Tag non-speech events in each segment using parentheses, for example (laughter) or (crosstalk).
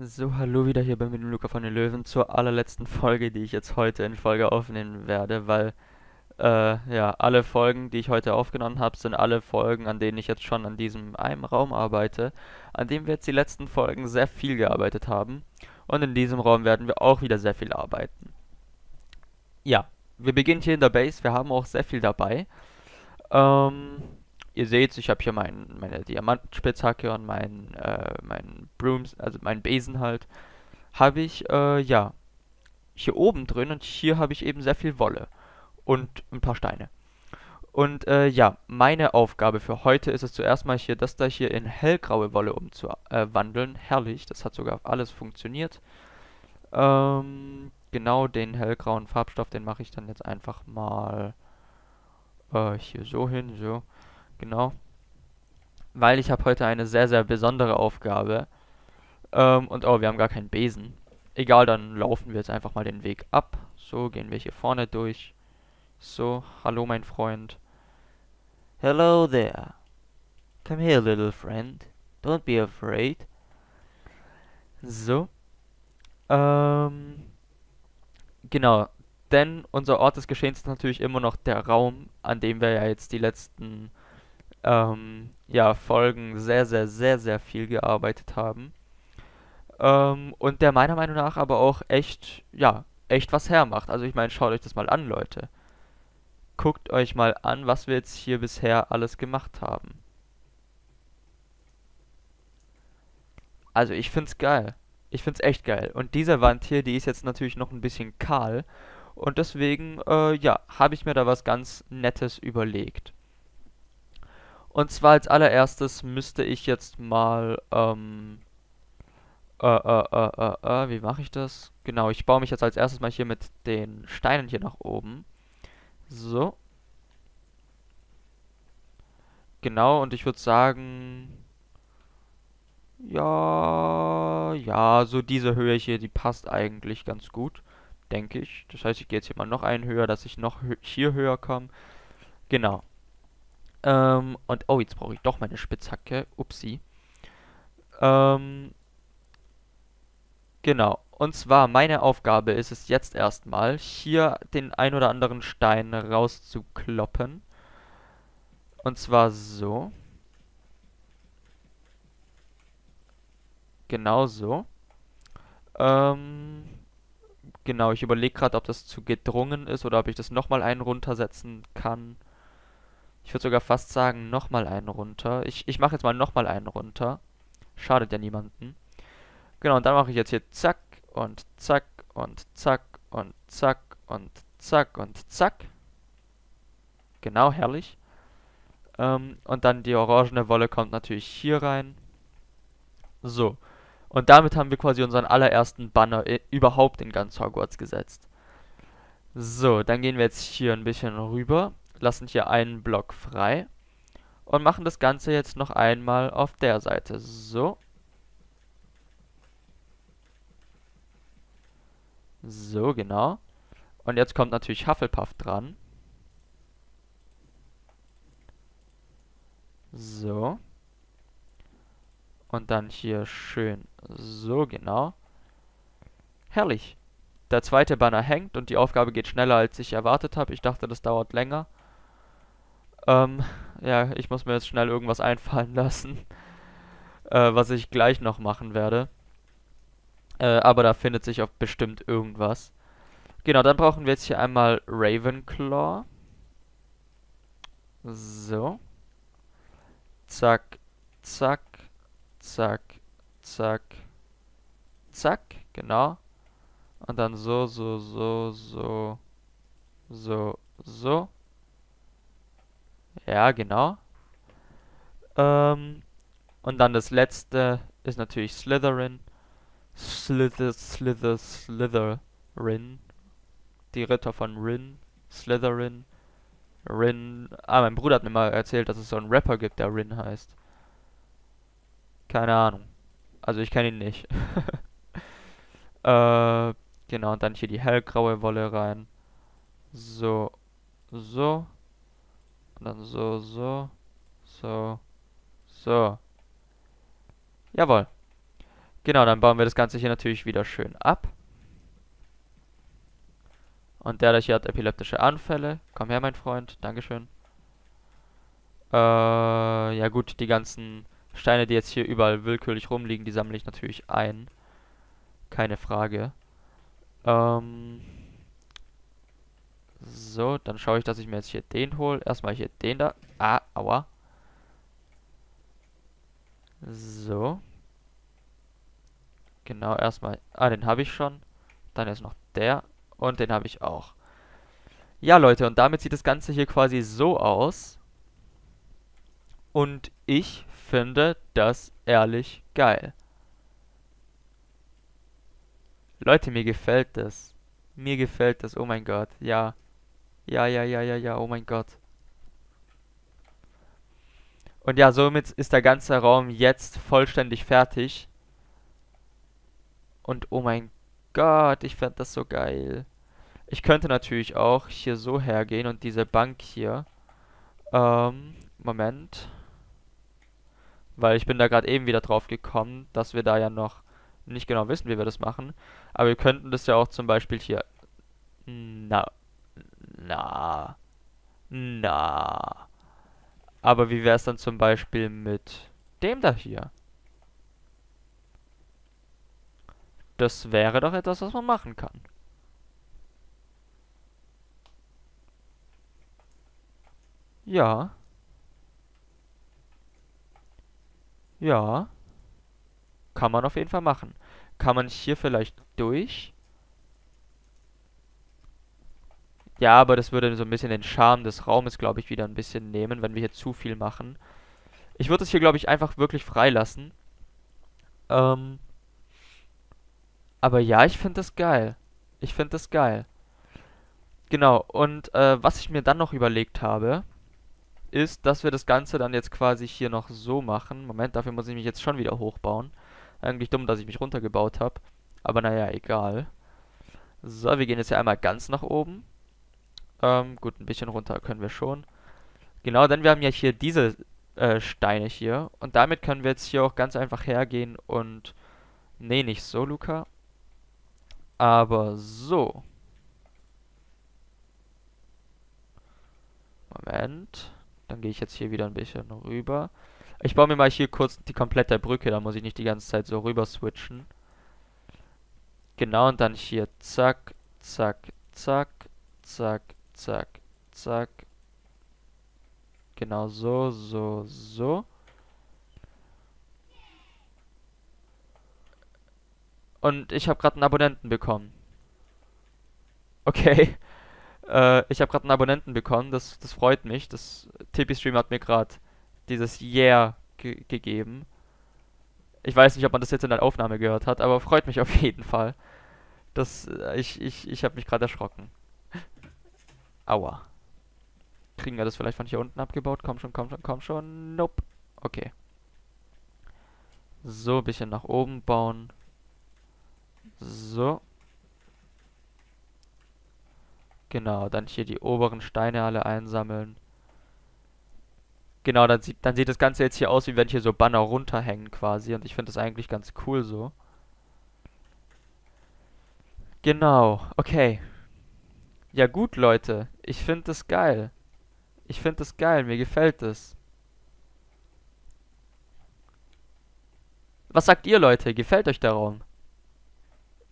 So, hallo wieder hier bei mir, dem Luca von den Löwen, zur allerletzten Folge, die ich jetzt heute in Folge aufnehmen werde, weil, äh, ja, alle Folgen, die ich heute aufgenommen habe, sind alle Folgen, an denen ich jetzt schon an diesem einen Raum arbeite, an dem wir jetzt die letzten Folgen sehr viel gearbeitet haben. Und in diesem Raum werden wir auch wieder sehr viel arbeiten. Ja, wir beginnen hier in der Base, wir haben auch sehr viel dabei. Ähm, ihr seht, ich habe hier mein, meine Diamantenspitzhacke und mein, äh, mein Brooms, also mein Besen halt, habe ich, äh, ja, hier oben drin und hier habe ich eben sehr viel Wolle und ein paar Steine. Und äh, ja, meine Aufgabe für heute ist es zuerst mal hier, das da hier in hellgraue Wolle umzuwandeln. Herrlich, das hat sogar alles funktioniert. Ähm, genau den hellgrauen Farbstoff, den mache ich dann jetzt einfach mal äh, hier so hin, so. Genau. Weil ich habe heute eine sehr, sehr besondere Aufgabe. Ähm, und oh, wir haben gar keinen Besen. Egal, dann laufen wir jetzt einfach mal den Weg ab. So, gehen wir hier vorne durch. So, hallo mein Freund. Hello there. Come here, little friend. Don't be afraid. So. Ähm. Genau. Denn unser Ort des Geschehens ist natürlich immer noch der Raum, an dem wir ja jetzt die letzten ähm, ja, Folgen sehr, sehr, sehr, sehr viel gearbeitet haben. Ähm, und der meiner Meinung nach aber auch echt, ja, echt was hermacht. Also ich meine, schaut euch das mal an, Leute. Guckt euch mal an, was wir jetzt hier bisher alles gemacht haben. Also ich find's geil. Ich find's echt geil. Und diese Wand hier, die ist jetzt natürlich noch ein bisschen kahl. Und deswegen, äh, ja, habe ich mir da was ganz Nettes überlegt. Und zwar als allererstes müsste ich jetzt mal, ähm, äh, äh, äh, äh, äh, wie mache ich das? Genau, ich baue mich jetzt als erstes mal hier mit den Steinen hier nach oben. So. Genau, und ich würde sagen, ja, ja, so diese Höhe hier, die passt eigentlich ganz gut, denke ich. Das heißt, ich gehe jetzt hier mal noch einen höher, dass ich noch hier höher komme. Genau. Ähm, und, oh, jetzt brauche ich doch meine Spitzhacke. Upsi. Ähm, genau. Und zwar, meine Aufgabe ist es jetzt erstmal, hier den ein oder anderen Stein rauszukloppen. Und zwar so. Genau so. Ähm, genau, ich überlege gerade, ob das zu gedrungen ist oder ob ich das nochmal einen runtersetzen kann. Ich würde sogar fast sagen, nochmal einen runter. Ich, ich mache jetzt mal nochmal einen runter. Schadet ja niemanden. Genau, und dann mache ich jetzt hier zack und zack und zack und zack und zack und zack. Genau, herrlich. Ähm, und dann die orangene Wolle kommt natürlich hier rein. So. Und damit haben wir quasi unseren allerersten Banner überhaupt in ganz Hogwarts gesetzt. So, dann gehen wir jetzt hier ein bisschen rüber lassen hier einen Block frei und machen das Ganze jetzt noch einmal auf der Seite. So. So, genau. Und jetzt kommt natürlich Hufflepuff dran. So. Und dann hier schön so, genau. Herrlich. Der zweite Banner hängt und die Aufgabe geht schneller, als ich erwartet habe. Ich dachte, das dauert länger. Ähm, ja, ich muss mir jetzt schnell irgendwas einfallen lassen, (laughs) äh, was ich gleich noch machen werde. Äh, aber da findet sich auch bestimmt irgendwas. Genau, dann brauchen wir jetzt hier einmal Ravenclaw. So. Zack, zack, zack, zack, zack, genau. Und dann so, so, so, so, so, so. Ja, genau. Ähm, und dann das letzte ist natürlich Slytherin. Slither, Slither, Slytherin. Die Ritter von Rin. Slytherin. Rin. Ah, mein Bruder hat mir mal erzählt, dass es so einen Rapper gibt, der Rin heißt. Keine Ahnung. Also ich kenne ihn nicht. (laughs) äh, genau, und dann hier die hellgraue Wolle rein. So. So. Und dann so, so, so, so. Jawohl. Genau, dann bauen wir das Ganze hier natürlich wieder schön ab. Und der da hier hat epileptische Anfälle. Komm her, mein Freund. Dankeschön. Äh, ja gut, die ganzen Steine, die jetzt hier überall willkürlich rumliegen, die sammle ich natürlich ein. Keine Frage. Ähm... So, dann schaue ich, dass ich mir jetzt hier den hole. Erstmal hier den da. Ah, aua. So. Genau, erstmal. Ah, den habe ich schon. Dann ist noch der. Und den habe ich auch. Ja, Leute, und damit sieht das Ganze hier quasi so aus. Und ich finde das ehrlich geil. Leute, mir gefällt das. Mir gefällt das, oh mein Gott, ja. Ja, ja, ja, ja, ja, oh mein Gott. Und ja, somit ist der ganze Raum jetzt vollständig fertig. Und oh mein Gott, ich fände das so geil. Ich könnte natürlich auch hier so hergehen und diese Bank hier. Ähm, Moment. Weil ich bin da gerade eben wieder drauf gekommen, dass wir da ja noch nicht genau wissen, wie wir das machen. Aber wir könnten das ja auch zum Beispiel hier... Na, na. Na. Aber wie wäre es dann zum Beispiel mit dem da hier? Das wäre doch etwas, was man machen kann. Ja. Ja. Kann man auf jeden Fall machen. Kann man hier vielleicht durch? Ja, aber das würde so ein bisschen den Charme des Raumes, glaube ich, wieder ein bisschen nehmen, wenn wir hier zu viel machen. Ich würde es hier, glaube ich, einfach wirklich freilassen. Ähm. Aber ja, ich finde das geil. Ich finde das geil. Genau, und äh, was ich mir dann noch überlegt habe, ist, dass wir das Ganze dann jetzt quasi hier noch so machen. Moment, dafür muss ich mich jetzt schon wieder hochbauen. Eigentlich dumm, dass ich mich runtergebaut habe. Aber naja, egal. So, wir gehen jetzt hier einmal ganz nach oben. Ähm, gut, ein bisschen runter können wir schon. Genau, denn wir haben ja hier diese äh, Steine hier. Und damit können wir jetzt hier auch ganz einfach hergehen und... Nee, nicht so, Luca. Aber so. Moment. Dann gehe ich jetzt hier wieder ein bisschen rüber. Ich baue mir mal hier kurz die komplette Brücke, da muss ich nicht die ganze Zeit so rüber switchen. Genau, und dann hier zack, zack, zack, zack, zack, zack. Genau so, so, so. Und ich habe gerade einen Abonnenten bekommen. Okay. (laughs) Äh, ich habe gerade einen Abonnenten bekommen. Das, das freut mich. Das TP-Stream hat mir gerade dieses Yeah ge gegeben. Ich weiß nicht, ob man das jetzt in der Aufnahme gehört hat, aber freut mich auf jeden Fall. Das, äh, ich, ich, ich habe mich gerade erschrocken. Aua. Kriegen wir das vielleicht von hier unten abgebaut? Komm schon, komm schon, komm schon. Nope. Okay. So, ein bisschen nach oben bauen. So. Genau, dann hier die oberen Steine alle einsammeln. Genau, dann sieht, dann sieht das Ganze jetzt hier aus, wie wenn hier so Banner runterhängen quasi. Und ich finde das eigentlich ganz cool so. Genau, okay. Ja gut, Leute. Ich finde das geil. Ich finde das geil, mir gefällt das. Was sagt ihr, Leute? Gefällt euch der Raum?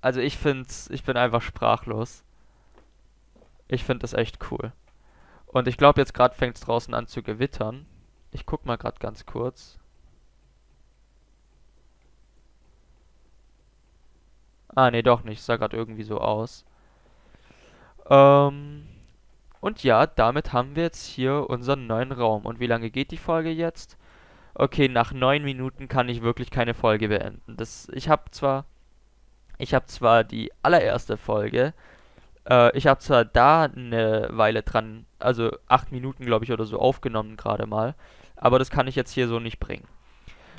Also ich find's, ich bin einfach sprachlos. Ich finde das echt cool. Und ich glaube, jetzt gerade fängt es draußen an zu gewittern. Ich guck mal gerade ganz kurz. Ah, nee, doch nicht. Sah gerade irgendwie so aus. Ähm, und ja, damit haben wir jetzt hier unseren neuen Raum. Und wie lange geht die Folge jetzt? Okay, nach neun Minuten kann ich wirklich keine Folge beenden. Das, ich habe zwar, ich habe zwar die allererste Folge äh, ich habe zwar da eine Weile dran, also acht Minuten, glaube ich, oder so aufgenommen gerade mal, aber das kann ich jetzt hier so nicht bringen.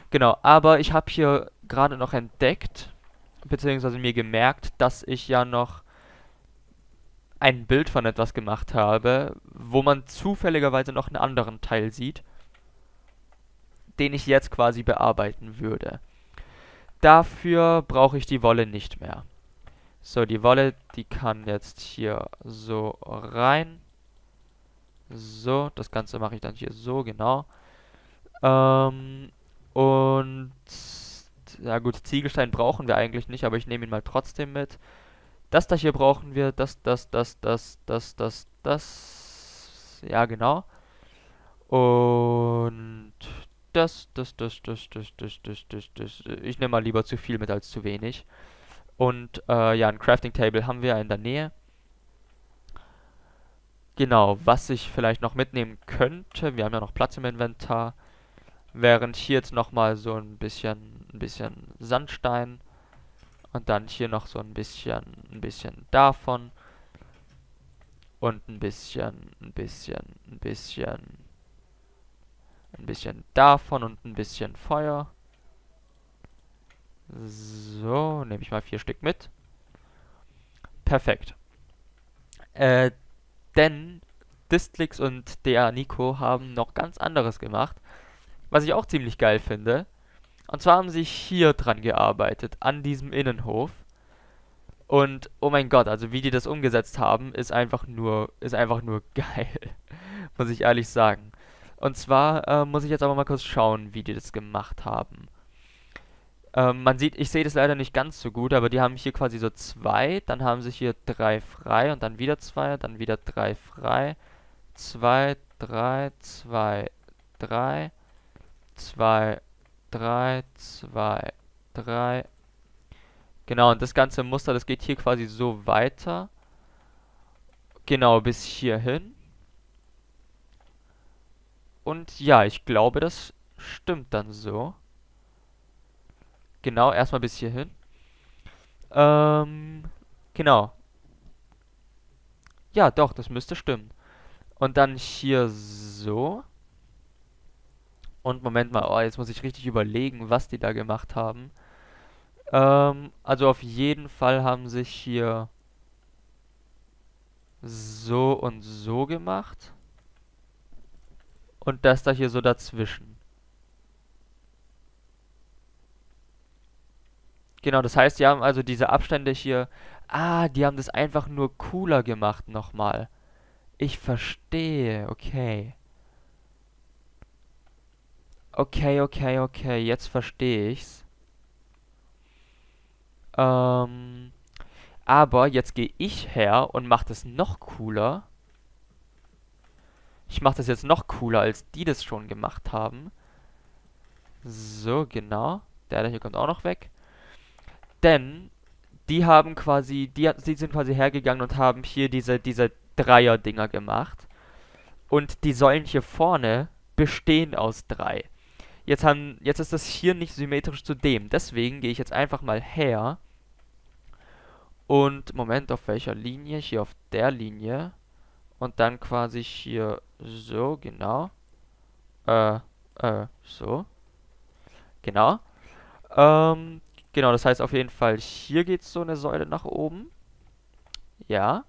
Genau, aber ich habe hier gerade noch entdeckt, beziehungsweise mir gemerkt, dass ich ja noch ein Bild von etwas gemacht habe, wo man zufälligerweise noch einen anderen Teil sieht, den ich jetzt quasi bearbeiten würde. dafür brauche ich die Wolle nicht mehr. So, die Wolle, die kann jetzt hier so rein. So, das Ganze mache ich dann hier so, genau. Ähm, und ja gut, Ziegelstein brauchen wir eigentlich nicht, aber ich nehme ihn mal trotzdem mit. Das da hier brauchen wir, das, das, das, das, das, das, das. Ja, genau. Und das, das, das, das, das, das, das, das, das. Ich nehme mal lieber zu viel mit als zu wenig. Und äh, ja, ein Crafting Table haben wir in der Nähe. Genau, was ich vielleicht noch mitnehmen könnte, wir haben ja noch Platz im Inventar, während hier jetzt nochmal so ein bisschen, ein bisschen Sandstein und dann hier noch so ein bisschen, ein bisschen davon und ein bisschen, ein bisschen, ein bisschen, ein bisschen davon und ein bisschen Feuer. So, nehme ich mal vier Stück mit. Perfekt. Äh, denn Distlix und der Nico haben noch ganz anderes gemacht, was ich auch ziemlich geil finde. Und zwar haben sie hier dran gearbeitet, an diesem Innenhof. Und oh mein Gott, also wie die das umgesetzt haben, ist einfach nur, ist einfach nur (laughs) geil. muss ich ehrlich sagen. Und zwar äh, muss ich jetzt aber mal kurz schauen, wie die das gemacht haben. Ähm, man sieht, ich sehe das leider nicht ganz so gut, aber die haben hier quasi so zwei, dann haben sie hier drei frei und dann wieder zwei, dann wieder drei frei. Zwei, drei, zwei, drei, zwei, drei, zwei, drei. Genau, und das ganze Muster, das geht hier quasi so weiter. Genau, bis hierhin. Und ja, ich glaube, das stimmt dann so. Genau, erstmal bis hierhin. Ähm, genau. Ja, doch, das müsste stimmen. Und dann hier so. Und Moment mal, oh, jetzt muss ich richtig überlegen, was die da gemacht haben. Ähm, also auf jeden Fall haben sich hier so und so gemacht. Und das da hier so dazwischen. Genau, das heißt, die haben also diese Abstände hier... Ah, die haben das einfach nur cooler gemacht nochmal. Ich verstehe, okay. Okay, okay, okay, jetzt verstehe ich's. Ähm, aber jetzt gehe ich her und mache das noch cooler. Ich mache das jetzt noch cooler, als die das schon gemacht haben. So, genau. Der hier kommt auch noch weg. Denn die haben quasi, die, die sind quasi hergegangen und haben hier diese, diese Dreier-Dinger gemacht. Und die Säulen hier vorne bestehen aus drei. Jetzt, haben, jetzt ist das hier nicht symmetrisch zu dem. Deswegen gehe ich jetzt einfach mal her. Und, Moment, auf welcher Linie? Hier auf der Linie. Und dann quasi hier so, genau. Äh, äh, so. Genau. Ähm, Genau, das heißt auf jeden Fall, hier geht so eine Säule nach oben. Ja.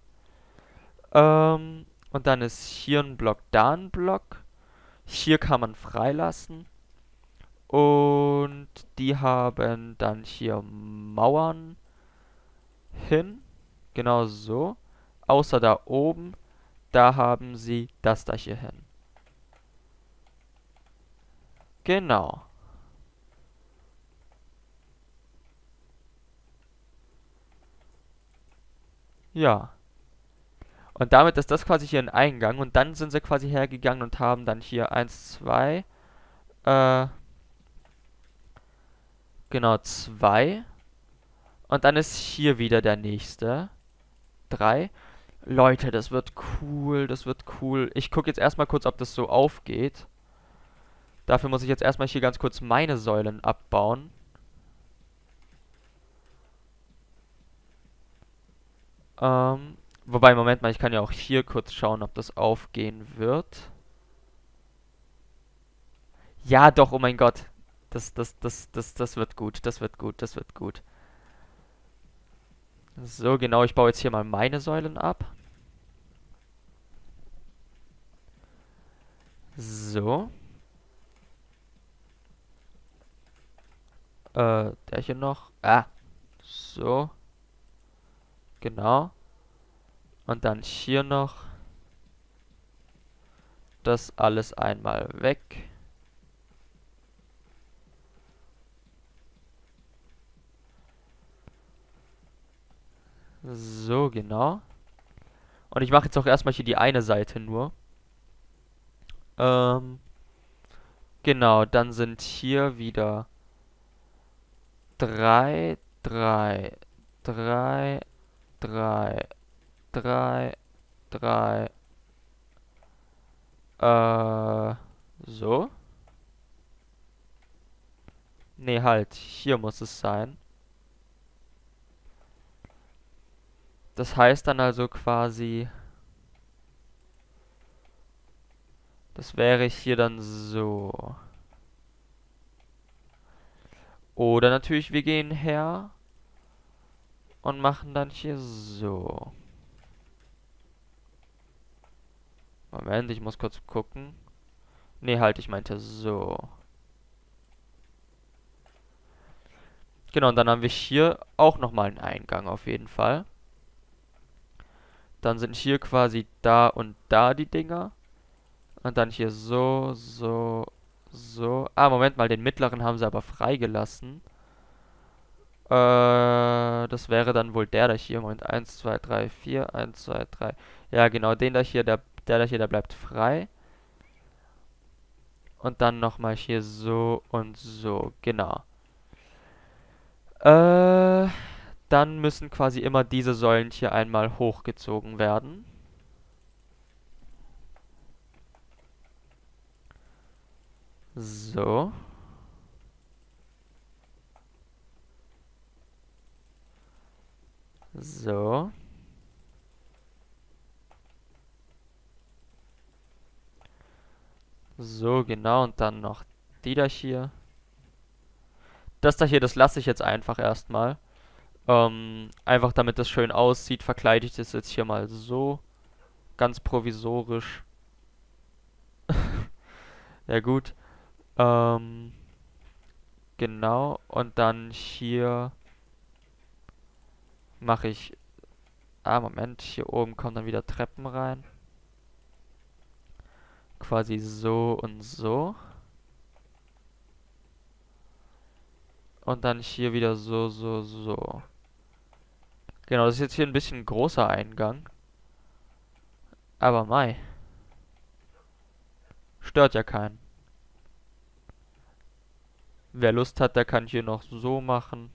Ähm, und dann ist hier ein Block, da ein Block. Hier kann man freilassen. Und die haben dann hier Mauern hin. Genau so. Außer da oben. Da haben sie das da hier hin. Genau. Ja. Und damit ist das quasi hier ein Eingang. Und dann sind sie quasi hergegangen und haben dann hier 1, 2, äh, genau, 2. Und dann ist hier wieder der nächste. 3. Leute, das wird cool, das wird cool. Ich gucke jetzt erstmal kurz, ob das so aufgeht. Dafür muss ich jetzt erstmal hier ganz kurz meine Säulen abbauen. Ähm, wobei, Moment mal, ich kann ja auch hier kurz schauen, ob das aufgehen wird. Ja, doch, oh mein Gott. Das, das, das, das, das wird gut, das wird gut, das wird gut. So, genau, ich baue jetzt hier mal meine Säulen ab. So. Äh, der hier noch. Ah. So. Genau. Und dann hier noch. Das alles einmal weg. So, genau. Und ich mache jetzt auch erstmal hier die eine Seite nur. Ähm, genau, dann sind hier wieder 3, 3, 3, 3, 3, 3, äh, so. Nee, halt, hier muss es sein. Das heißt dann also quasi, das wäre hier dann so. Oder natürlich, wir gehen her und machen dann hier so. Moment, ich muss kurz gucken. Nee, halt, ich meinte so. Genau, und dann haben wir hier auch nochmal einen Eingang auf jeden Fall. Dann sind hier quasi da und da die Dinger. Und dann hier so, so, so. Ah, Moment mal, den mittleren haben sie aber freigelassen. Äh, das wäre dann wohl der da hier. Moment, 1, 2, 3, 4, 1, 2, 3. Ja, genau, den da hier, der, der da hier, der bleibt frei. Und dann nochmal hier so und so, genau. Äh dann müssen quasi immer diese Säulen hier einmal hochgezogen werden. So. So. So, genau. Und dann noch die da hier. Das da hier, das lasse ich jetzt einfach erstmal. Ähm, einfach damit das schön aussieht, verkleide ich das jetzt hier mal so. Ganz provisorisch. (laughs) ja gut. Ähm, genau. Und dann hier mache ich... Ah, Moment. Hier oben kommen dann wieder Treppen rein. Quasi so und so. Und dann hier wieder so, so, so. Genau, das ist jetzt hier ein bisschen großer Eingang. Aber Mai. Stört ja keinen. Wer Lust hat, der kann hier noch so machen.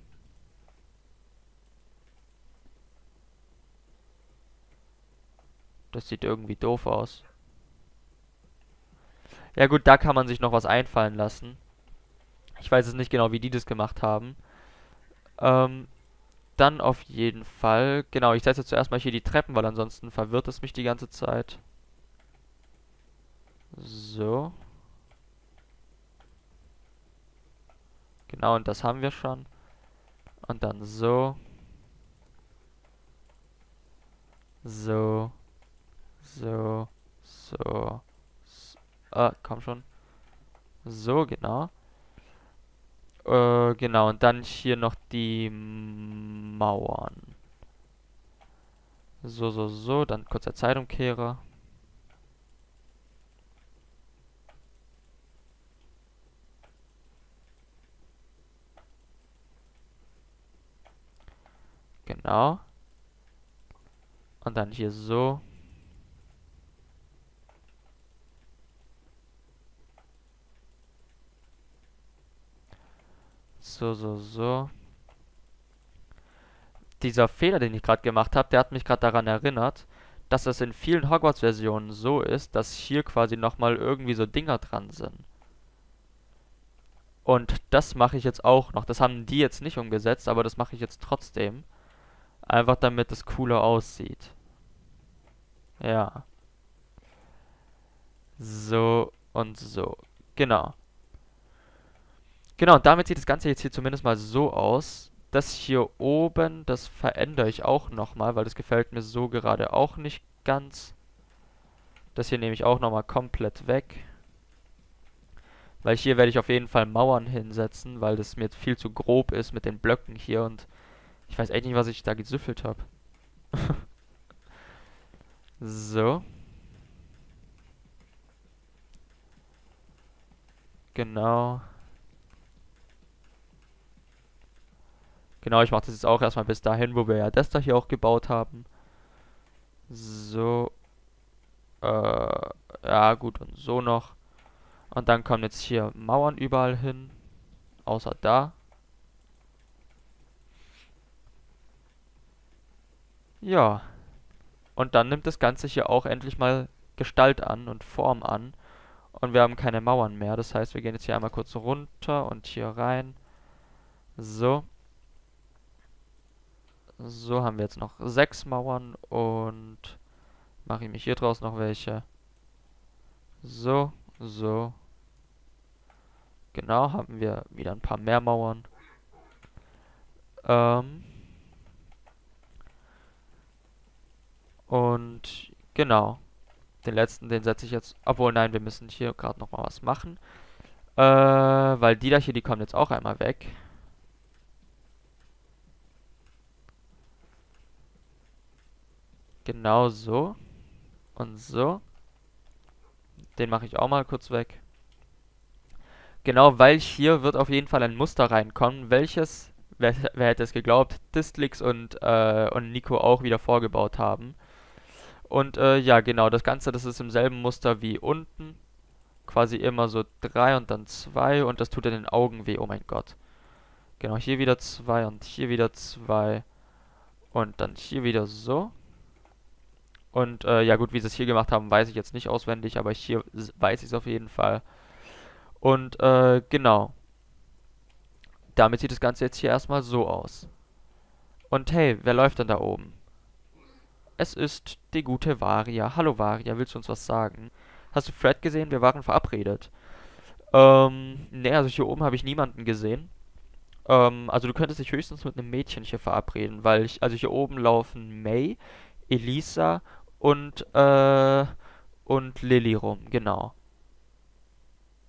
Das sieht irgendwie doof aus. Ja gut, da kann man sich noch was einfallen lassen. Ich weiß jetzt nicht genau, wie die das gemacht haben. Ähm, dann auf jeden Fall, genau, ich setze zuerst mal hier die Treppen, weil ansonsten verwirrt es mich die ganze Zeit. So. Genau, und das haben wir schon. Und dann so. So. So. So. so. Ah, komm schon. So, genau. Äh, genau, und dann hier noch die Mauern. So, so, so, dann kurzer Zeitumkehrer. Genau. Und dann hier so. So, so, so. Dieser Fehler, den ich gerade gemacht habe, der hat mich gerade daran erinnert, dass es in vielen Hogwarts-Versionen so ist, dass hier quasi nochmal irgendwie so Dinger dran sind. Und das mache ich jetzt auch noch. Das haben die jetzt nicht umgesetzt, aber das mache ich jetzt trotzdem. Einfach damit es cooler aussieht. Ja. So und so. Genau. Genau, und damit sieht das Ganze jetzt hier zumindest mal so aus. Das hier oben, das verändere ich auch nochmal, weil das gefällt mir so gerade auch nicht ganz. Das hier nehme ich auch nochmal komplett weg. Weil hier werde ich auf jeden Fall Mauern hinsetzen, weil das mir viel zu grob ist mit den Blöcken hier und ich weiß echt nicht, was ich da gesüffelt habe. (laughs) so. Genau. Genau, ich mache das jetzt auch erstmal bis dahin, wo wir ja das da hier auch gebaut haben. So. Äh, ja gut, und so noch. Und dann kommen jetzt hier Mauern überall hin. Außer da. Ja. Und dann nimmt das Ganze hier auch endlich mal Gestalt an und Form an. Und wir haben keine Mauern mehr. Das heißt, wir gehen jetzt hier einmal kurz runter und hier rein. So. So haben wir jetzt noch sechs Mauern und mache ich mich hier draus noch welche. So, so. Genau, haben wir wieder ein paar mehr Mauern. Ähm. Und genau. Den letzten, den setze ich jetzt. Obwohl, nein, wir müssen hier gerade noch mal was machen. Äh, weil die da hier, die kommen jetzt auch einmal weg. Genau so. Und so. Den mache ich auch mal kurz weg. Genau, weil hier wird auf jeden Fall ein Muster reinkommen, welches, wer, wer hätte es geglaubt, Distlix und, äh, und Nico auch wieder vorgebaut haben. Und äh, ja, genau, das Ganze, das ist im selben Muster wie unten. Quasi immer so 3 und dann 2 und das tut in den Augen weh, oh mein Gott. Genau, hier wieder 2 und hier wieder 2 und dann hier wieder so. Und äh, ja gut, wie sie es hier gemacht haben, weiß ich jetzt nicht auswendig, aber hier weiß ich es auf jeden Fall. Und äh, genau. Damit sieht das Ganze jetzt hier erstmal so aus. Und hey, wer läuft denn da oben? Es ist die gute Varia. Hallo Varia, willst du uns was sagen? Hast du Fred gesehen? Wir waren verabredet. Ähm, ne, also hier oben habe ich niemanden gesehen. Ähm, also du könntest dich höchstens mit einem Mädchen hier verabreden, weil ich, also hier oben laufen May, Elisa und, äh, und Lilly rum, genau.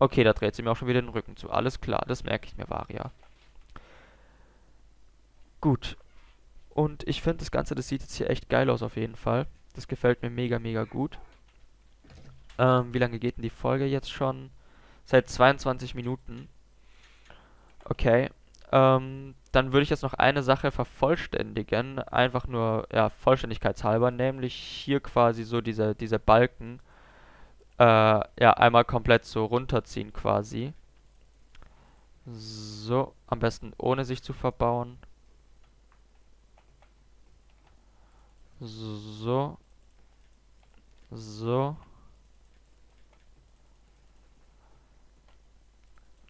Okay, da dreht sie mir auch schon wieder den Rücken zu. Alles klar, das merke ich mir, Varia. Gut. Und ich finde das Ganze, das sieht jetzt hier echt geil aus auf jeden Fall. Das gefällt mir mega, mega gut. Ähm, wie lange geht denn die Folge jetzt schon? Seit 22 Minuten. Okay. Ähm, dann würde ich jetzt noch eine Sache vervollständigen, einfach nur, ja, vollständigkeitshalber, nämlich hier quasi so diese, diese Balken, äh, ja, einmal komplett so runterziehen quasi. So, am besten ohne sich zu verbauen. So. So.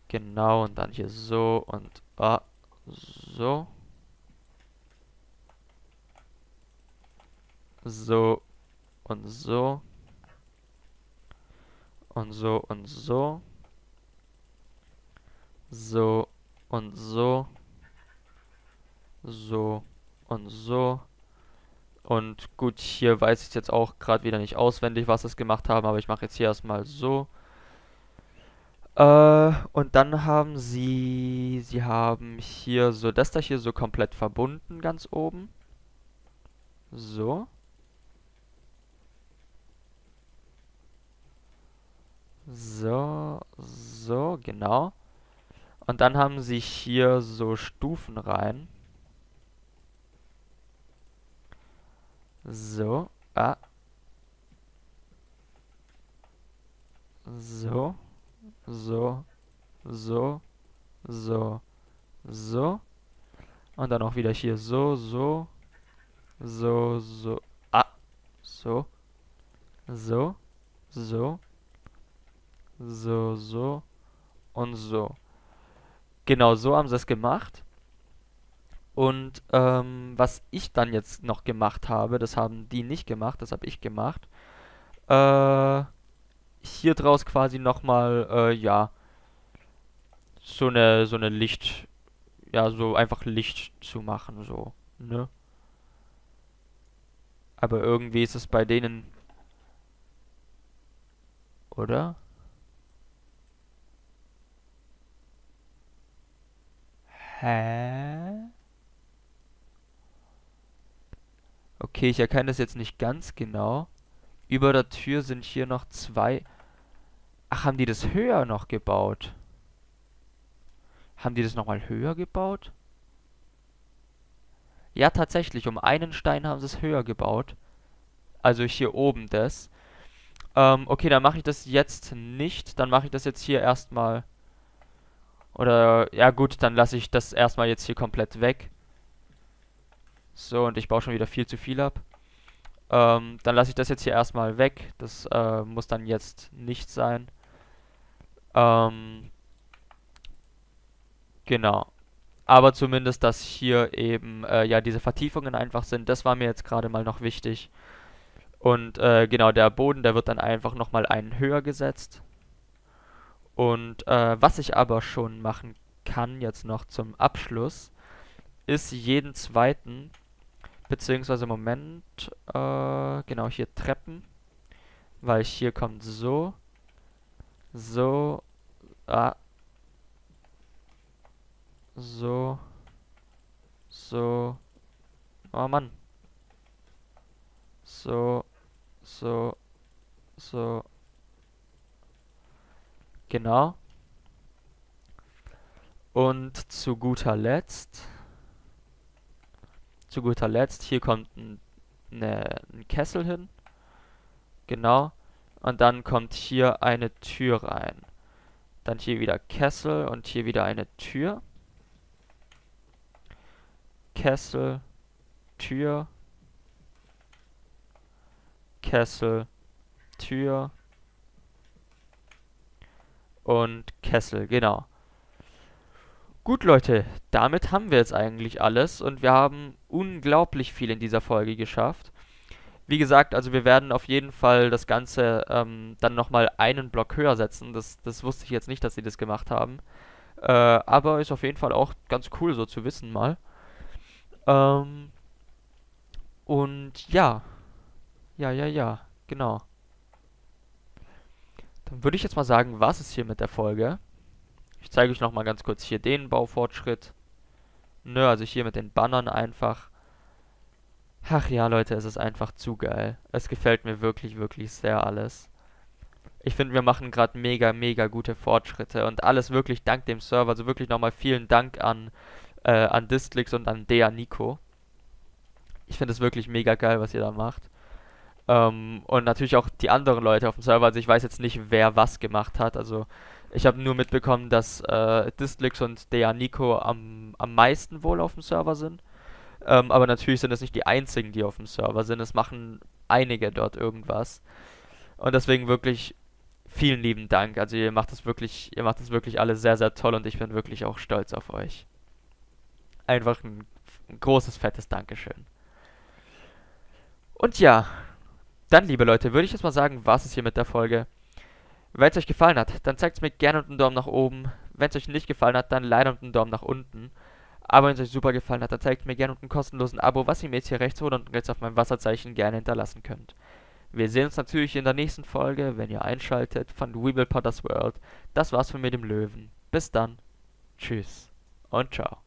Genau, und dann hier so und ah, so. So und so. Und so und so. So und so. So und so. Und gut, hier weiß ich jetzt auch gerade wieder nicht auswendig, was es gemacht haben, aber ich mache jetzt hier erstmal so. Äh, und dann haben sie, sie haben hier so, das da hier so komplett verbunden, ganz oben. So. So, so, genau. Und dann haben sie hier so Stufen rein. So, ah. So. So, so, so, so. Und dann auch wieder hier so, so, so, so, ah, so, so, so, so, so und so. Genau, so haben sie es gemacht. Und ähm, was ich dann jetzt noch gemacht habe, das haben die nicht gemacht, das habe ich gemacht. Äh, hier draus quasi nochmal, äh, ja, so eine, so eine Licht, ja, so einfach Licht zu machen, so, ne? Aber irgendwie ist es bei denen, oder? Hä? Okay, ich erkenne das jetzt nicht ganz genau. Über der Tür sind hier noch zwei... Ach, haben die das höher noch gebaut? Haben die das nochmal höher gebaut? Ja, tatsächlich, um einen Stein haben sie es höher gebaut. Also hier oben das. Ähm, okay, dann mache ich das jetzt nicht. Dann mache ich das jetzt hier erstmal... Oder, ja gut, dann lasse ich das erstmal jetzt hier komplett weg. So, und ich baue schon wieder viel zu viel ab. Ähm, dann lasse ich das jetzt hier erstmal weg. Das äh, muss dann jetzt nicht sein. Ähm, genau. Aber zumindest, dass hier eben äh, ja diese Vertiefungen einfach sind, das war mir jetzt gerade mal noch wichtig. Und äh, genau, der Boden, der wird dann einfach nochmal einen höher gesetzt. Und äh, was ich aber schon machen kann, jetzt noch zum Abschluss, ist jeden zweiten, beziehungsweise Moment, äh, genau hier Treppen, weil hier kommt so, so, ah, so, so, oh Mann, so, so, so, Genau. Und zu guter Letzt, zu guter Letzt, hier kommt ein, ne, ein Kessel hin. Genau. Und dann kommt hier eine Tür rein. Dann hier wieder Kessel und hier wieder eine Tür. Kessel, Tür, Kessel, Tür, und Kessel, genau. Gut, Leute, damit haben wir jetzt eigentlich alles und wir haben unglaublich viel in dieser Folge geschafft. Wie gesagt, also wir werden auf jeden Fall das Ganze ähm, dann nochmal einen Block höher setzen. Das, das wusste ich jetzt nicht, dass sie das gemacht haben. Äh, aber ist auf jeden Fall auch ganz cool so zu wissen mal. Ähm, und ja. Ja, ja, ja, genau. Dann würde ich jetzt mal sagen, was ist hier mit der Folge? Ich zeige euch nochmal ganz kurz hier den Baufortschritt. Nö, also hier mit den Bannern einfach. Ach ja, Leute, es ist einfach zu geil. Es gefällt mir wirklich, wirklich sehr alles. Ich finde, wir machen gerade mega, mega gute Fortschritte und alles wirklich dank dem Server. Also wirklich nochmal vielen Dank an, äh, an Distlix und an Dea Nico. Ich finde es wirklich mega geil, was ihr da macht. Ähm, und natürlich auch die anderen Leute auf dem Server. Also ich weiß jetzt nicht, wer was gemacht hat. Also ich habe nur mitbekommen, dass äh, Distlix und Dea Nico am, am meisten wohl auf dem Server sind. Ähm, aber natürlich sind es nicht die einzigen, die auf dem Server sind. Es machen einige dort irgendwas. Und deswegen wirklich vielen lieben Dank. Also ihr macht das wirklich, ihr macht das wirklich alle sehr, sehr toll und ich bin wirklich auch stolz auf euch. Einfach ein, ein großes, fettes Dankeschön. Und ja, dann, liebe Leute, würde ich jetzt mal sagen, was ist hier mit der Folge. Wenn es euch gefallen hat, dann zeigt es mir gerne einen Daumen nach oben. Wenn es euch nicht gefallen hat, dann leider einen Daumen nach unten. Aber wenn es euch super gefallen hat, dann zeigt mir gerne einen kostenlosen Abo, was ihr mir jetzt hier rechts oder unten rechts auf meinem Wasserzeichen gerne hinterlassen könnt. Wir sehen uns natürlich in der nächsten Folge, wenn ihr einschaltet, von Weeble Potters World. Das war's von mir, dem Löwen. Bis dann. Tschüss und ciao.